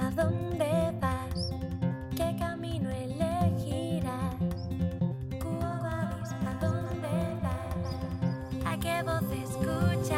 ¿a dónde vas? ¿Qué camino elegirás? Cuo Badis, ¿a dónde vas? ¿A qué voz escucharás?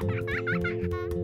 フフフフ。